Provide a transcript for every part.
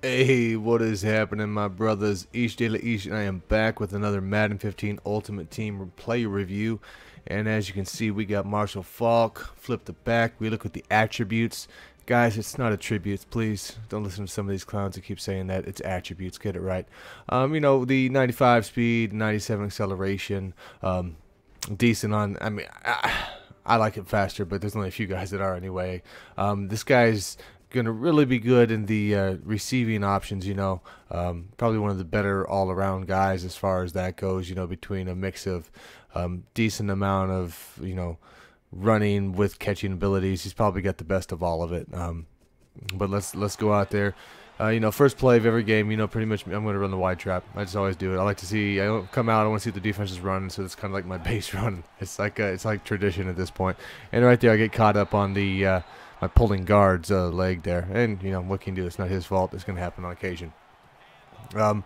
Hey, what is happening, my brothers? De La Ish, and I am back with another Madden 15 Ultimate Team play review. And as you can see, we got Marshall Faulk. Flip the back. We look at the attributes. Guys, it's not attributes. Please don't listen to some of these clowns that keep saying that. It's attributes. Get it right. Um, you know, the 95 speed, 97 acceleration, um, decent on. I mean, I, I like it faster, but there's only a few guys that are anyway. Um, this guy's going to really be good in the uh, receiving options, you know. Um, probably one of the better all around guys as far as that goes, you know, between a mix of um, decent amount of, you know, running with catching abilities. He's probably got the best of all of it. Um, but let's let's go out there. Uh, you know, first play of every game, you know, pretty much I'm going to run the wide trap. I just always do it. I like to see, I don't come out, I want to see the defense is running, so it's kind of like my base run. It's like a, it's like tradition at this point. And right there, I get caught up on the uh, my pulling guard's uh, leg there. And, you know, what can do? It's not his fault. It's going to happen on occasion. Um,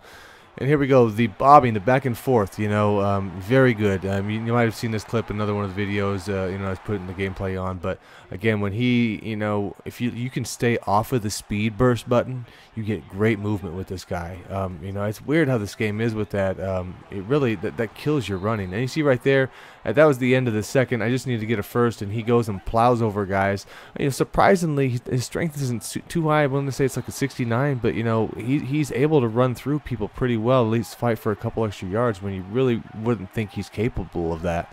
and here we go, the bobbing, the back and forth, you know, um, very good. Um, you, you, might have seen this clip in another one of the videos, uh, you know, I was putting the gameplay on. But again, when he, you know, if you you can stay off of the speed burst button, you get great movement with this guy. Um, you know, it's weird how this game is with that. Um, it really that that kills your running. And you see right there, uh, that was the end of the second. I just need to get a first, and he goes and plows over guys. You know, surprisingly, his strength isn't too high. I'm willing to say it's like a 69, but you know, he he's able to run through people pretty well, at least fight for a couple extra yards when you really wouldn't think he's capable of that.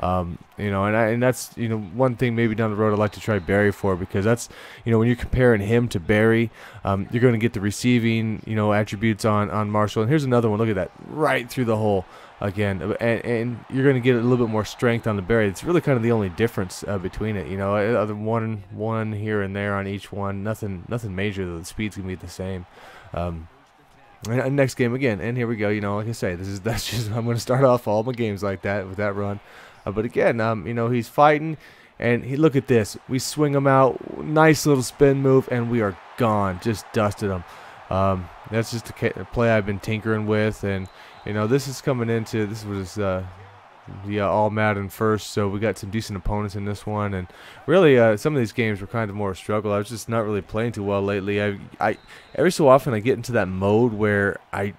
Um, you know, and I, and that's you know one thing maybe down the road I'd like to try Barry for because that's you know when you're comparing him to Barry, um, you're going to get the receiving you know attributes on on Marshall. And here's another one. Look at that, right through the hole again, and, and you're going to get a little bit more strength on the Barry. It's really kind of the only difference uh, between it. You know, other one one here and there on each one, nothing nothing major. The speed's gonna be the same. Um, and next game again, and here we go. You know, like I say, this is that's just I'm going to start off all my games like that with that run. Uh, but again, um, you know, he's fighting, and he look at this. We swing him out, nice little spin move, and we are gone. Just dusted him. Um, that's just a play I've been tinkering with, and you know, this is coming into this was uh, uh, all Madden first, so we got some decent opponents in this one, and really uh, some of these games were kind of more a struggle. I was just not really playing too well lately. I, I every so often I get into that mode where I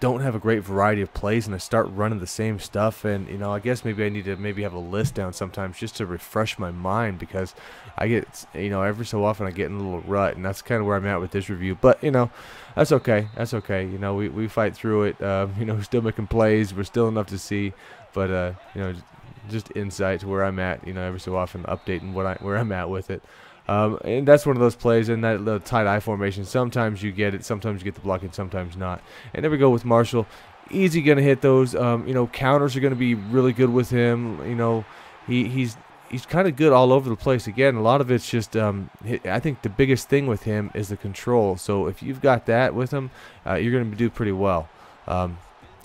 don't have a great variety of plays and I start running the same stuff and you know I guess maybe I need to maybe have a list down sometimes just to refresh my mind because I get you know every so often I get in a little rut and that's kind of where I'm at with this review. But you know that's okay that's okay. You know we, we fight through it um, you know still making plays we're still enough to see but uh, you know just insight to where I'm at you know every so often updating what I where I'm at with it um, and that's one of those plays in that the tight eye formation. Sometimes you get it, sometimes you get the blocking, sometimes not. And there we go with Marshall. Easy going to hit those. Um, you know, counters are going to be really good with him. You know, he, he's he's kind of good all over the place. Again, a lot of it's just. Um, I think the biggest thing with him is the control. So if you've got that with him, uh, you're going to do pretty well. Um,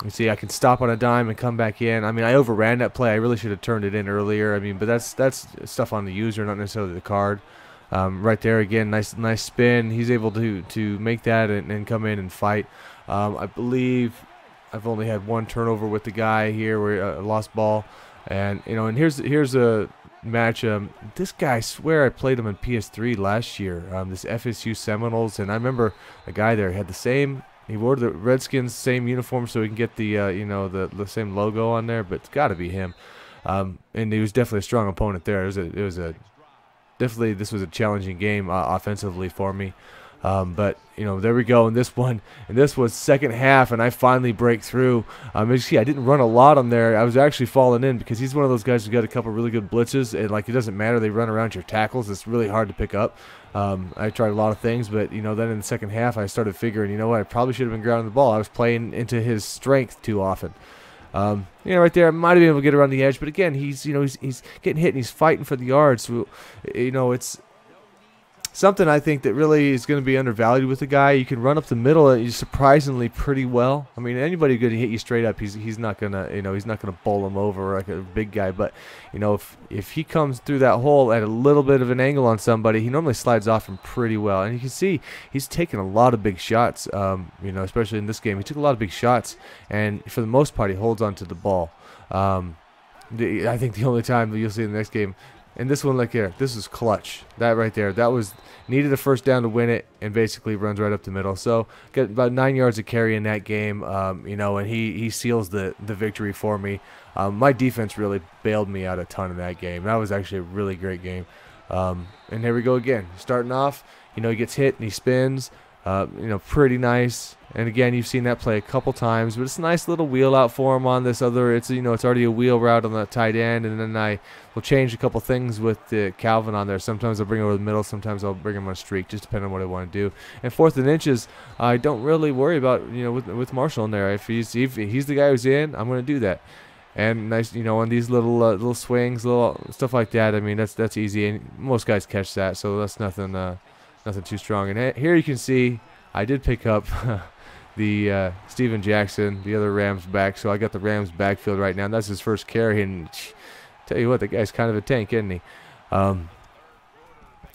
you see, I can stop on a dime and come back in. I mean, I overran that play. I really should have turned it in earlier. I mean, but that's that's stuff on the user, not necessarily the card. Um, right there again, nice nice spin. He's able to to make that and, and come in and fight. Um, I believe I've only had one turnover with the guy here where uh, lost ball, and you know, and here's here's a match. Um, this guy, I swear I played him in PS3 last year. Um, this FSU Seminoles, and I remember a guy there had the same. He wore the Redskins same uniform, so he can get the uh, you know the the same logo on there. But it's got to be him. Um, and he was definitely a strong opponent there. It was a it was a definitely this was a challenging game uh, offensively for me. Um, but you know, there we go. And this one, and this was second half, and I finally break through. Um, see, I didn't run a lot on there. I was actually falling in because he's one of those guys who's got a couple really good blitzes, and like it doesn't matter. They run around your tackles. It's really hard to pick up. Um, I tried a lot of things, but you know, then in the second half, I started figuring, you know what, I probably should have been grounding the ball. I was playing into his strength too often. Um, you know, right there, I might have been able to get around the edge, but again, he's you know he's he's getting hit and he's fighting for the yards. So, you know, it's something I think that really is going to be undervalued with the guy. You can run up the middle uh, surprisingly pretty well. I mean, anybody going to hit you straight up, he's he's not gonna you know he's not gonna bowl him over like a big guy. But you know if if he comes through that hole at a little bit of an angle on somebody, he normally slides off him pretty well. And you can see he's taking a lot of big shots. Um, you know, especially in this game, he took a lot of big shots, and for the most part, he holds on to the ball. Um, I think the only time you'll see in the next game And this one, like here, this is clutch. That right there, that was needed a first down to win it, and basically runs right up the middle. So got about nine yards of carry in that game, um, you know, and he he seals the the victory for me. Um, my defense really bailed me out a ton in that game. That was actually a really great game. Um, and here we go again, starting off. You know, he gets hit and he spins. Uh, you know, pretty nice. And again, you've seen that play a couple times, but it's a nice little wheel out for him on this other. It's you know, it's already a wheel route on that tight end, and then I will change a couple things with the Calvin on there. Sometimes I'll bring him over the middle, sometimes I'll bring him on a streak, just depending on what I want to do. And fourth and inches, I don't really worry about you know with with Marshall in there. If he's if he's the guy who's in, I'm going to do that. And nice, you know, on these little uh, little swings, little stuff like that. I mean, that's that's easy, and most guys catch that, so that's nothing. Uh, nothing too strong. And here you can see I did pick up the uh, Steven Jackson, the other Rams back. So I got the Rams backfield right now. And that's his first carry. And tell you what, the guy's kind of a tank, isn't he? Um,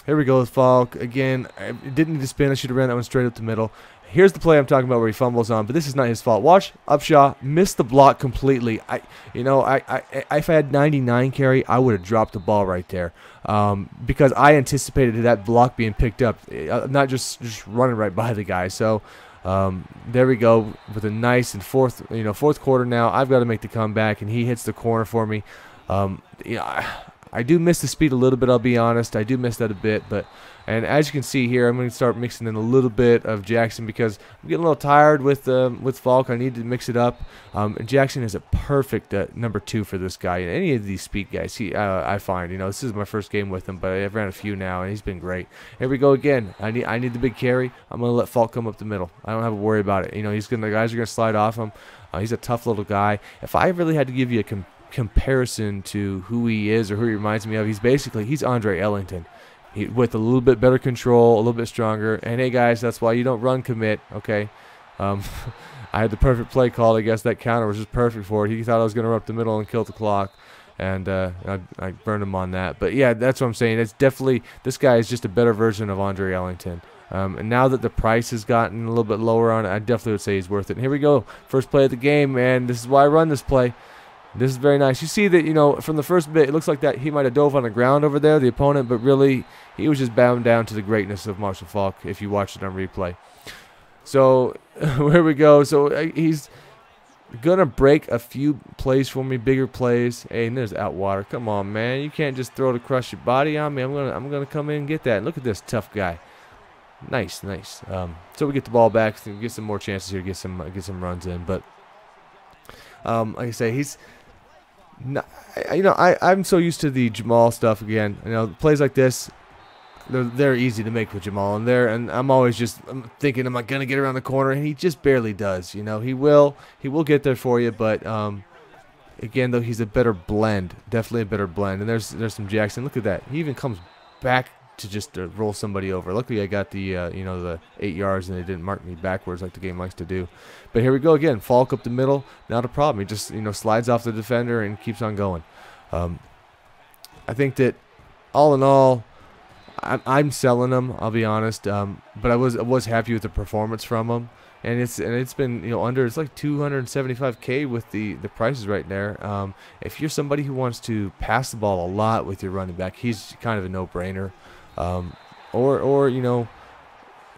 here we go with Faulk. Again, I didn't need to spin. I should have ran that one straight up the middle. Here's the play I'm talking about where he fumbles on, but this is not his fault. Watch Upshaw missed the block completely. I, you know, I, I, if I had 99 carry, I would have dropped the ball right there, um, because I anticipated that block being picked up, uh, not just just running right by the guy. So, um, there we go with a nice and fourth, you know, fourth quarter now. I've got to make the comeback, and he hits the corner for me. Um, you know, I, I do miss the speed a little bit. I'll be honest. I do miss that a bit, but and as you can see here, I'm going to start mixing in a little bit of Jackson because I'm getting a little tired with um, with Faulk. I need to mix it up. Um, and Jackson is a perfect uh, number two for this guy. Any of these speed guys, he uh, I find, you know, this is my first game with him, but I've ran a few now, and he's been great. Here we go again. I need I need the big carry. I'm going to let Faulk come up the middle. I don't have to worry about it. You know, he's going the guys are going to slide off him. Uh, he's a tough little guy. If I really had to give you a comparison to who he is or who he reminds me of, he's basically he's Andre Ellington he, with a little bit better control, a little bit stronger. And hey, guys, that's why you don't run commit. Okay, um, I had the perfect play call. I guess that counter was just perfect for it. He thought I was going to run up the middle and kill the clock, and uh, I, I, burned him on that. But yeah, that's what I'm saying. It's definitely this guy is just a better version of Andre Ellington. Um, and now that the price has gotten a little bit lower on it, I definitely would say he's worth it. And here we go, first play of the game, and this is why I run this play. This is very nice. You see that, you know, from the first bit, it looks like that he might have dove on the ground over there, the opponent, but really he was just bound down to the greatness of Marshall Faulk if you watch it on replay. So here we go. So uh, he's going to break a few plays for me, bigger plays. Hey, and there's Outwater. Come on, man. You can't just throw it across your body on me. I'm going to I'm gonna come in and get that. Look at this tough guy. Nice, nice. Um, so we get the ball back, get some more chances here, get some get some runs in. But um, like I say, he's you know, I, I'm so used to the Jamal stuff again. You know, plays like this, they're, they're easy to make with Jamal. And there, and I'm always just I'm thinking, am I gonna get around the corner? And he just barely does. You know, he will, he will get there for you, but um, again, though, he's a better blend, definitely a better blend. And there's there's some Jackson. Look at that. He even comes back to just uh, roll somebody over. Luckily, I got the uh, you know the eight yards and they didn't mark me backwards like the game likes to do. But here we go again. Faulk up the middle, not a problem. He just you know slides off the defender and keeps on going. Um, I think that all in all, I'm, I'm selling him. I'll be honest. Um, but I was I was happy with the performance from him. And it's and it's been you know under it's like 275k with the the prices right there. Um, if you're somebody who wants to pass the ball a lot with your running back, he's kind of a no-brainer. Um, or, or, you know,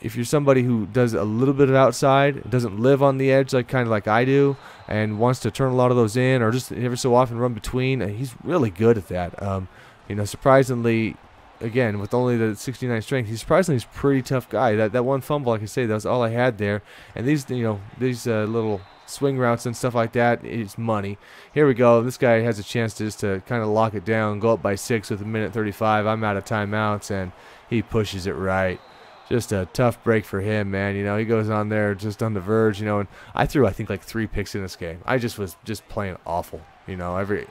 if you're somebody who does a little bit of outside, doesn't live on the edge like kind of like I do, and wants to turn a lot of those in, or just every so often run between, uh, he's really good at that. Um, you know, surprisingly, again with only the 69 strength, he's surprisingly a pretty tough guy. That that one fumble, like I say, that was all I had there. And these, you know, these uh, little swing routes and stuff like that is money. Here we go. This guy has a chance to just to kind of lock it down, go up by six with a minute 35. I'm out of timeouts, and he pushes it right. Just a tough break for him, man. You know, he goes on there just on the verge, you know, and I threw, I think, like three picks in this game. I just was just playing awful, you know, every,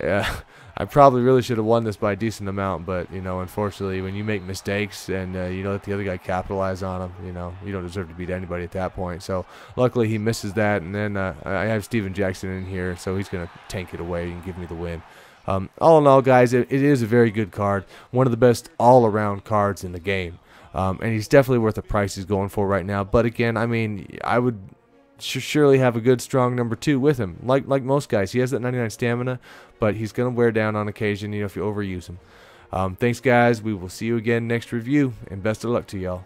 yeah. I probably really should have won this by a decent amount, but you know, unfortunately, when you make mistakes and uh, you know, let the other guy capitalize on them, you know, you don't deserve to beat anybody at that point. So luckily, he misses that, and then uh, I have Steven Jackson in here, so he's gonna tank it away and give me the win. Um, all in all, guys, it, it is a very good card, one of the best all-around cards in the game. Um, and he's definitely worth the price he's going for right now. But again, I mean, I would surely have a good strong number two with him. Like like most guys, he has that 99 stamina, but he's gonna wear down on occasion. You know, if you overuse him. Um, thanks, guys. We will see you again next review, and best of luck to y'all.